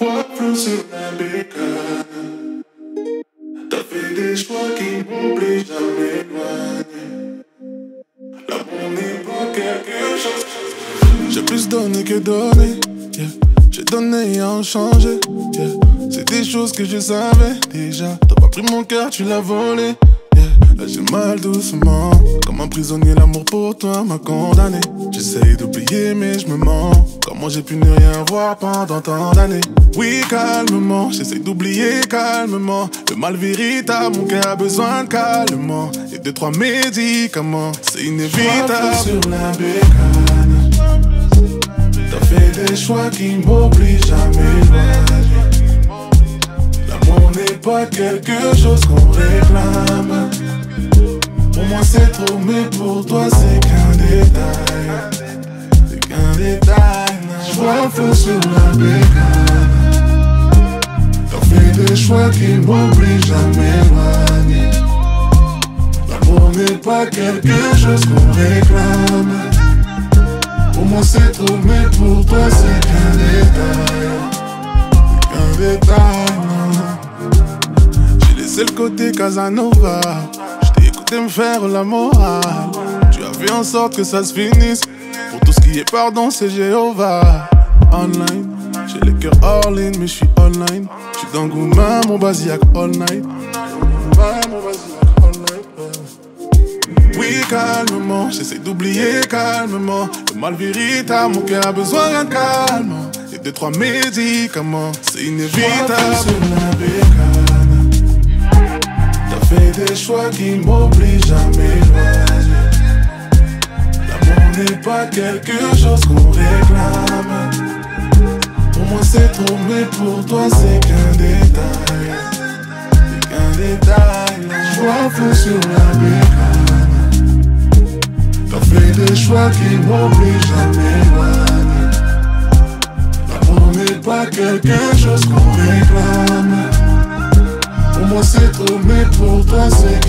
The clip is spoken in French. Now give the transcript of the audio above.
La bécane. T'as fait des choix qui m'obligent à m'éloigner. L'amour n'est pas quelque chose. J'ai plus donné que donné. J'ai donné et en changé. C'est des choses que je savais déjà. T'as pas pris mon cœur, tu l'as volé. Doucement. Comme un prisonnier l'amour pour toi m'a condamné. J'essaye d'oublier mais je me mens. Comment j'ai pu ne rien voir pendant tant d'années. Oui calmement J'essaye d'oublier calmement. Le mal véritable Mon cœur a besoin de calmement. Et deux trois médicaments C'est inévitable. Sur la bécane. T'as fait des choix qui m'obligent à m'éloigner pas quelque chose qu'on réclame pour moi c'est trop, mais pour toi c'est qu'un détail. C'est qu'un détail. Je vois un feu sur la bécane. T'as fait des choix qui m'obligent à m'éloigner. L'amour n'est pas quelque chose qu'on réclame. Pour moi c'est trop, mais pour toi c'est qu'un détail. Laissé le côté Casanova de me faire la morale. Tu as fait en sorte que ça se finisse. Pour tout ce qui est pardon, c'est Jéhovah. Online, j'ai le cœur all in, mais je suis online. Je suis dans Gouma, mon basiac all night. Oui, calmement, j'essaie d'oublier calmement. Le mal véritable, mon cœur a besoin d'un calme. Et deux, trois médicaments, c'est inévitable. Fait des choix qui m'obligent à m'éloigner. L'amour n'est pas quelque chose qu'on réclame. Pour moi c'est trop, mais pour toi c'est qu'un détail. C'est qu'un détail. Choix fou sur la bécane. T'as fait des choix qui m'obligent à m'éloigner. L'amour n'est pas quelque chose qu'on réclame. Pour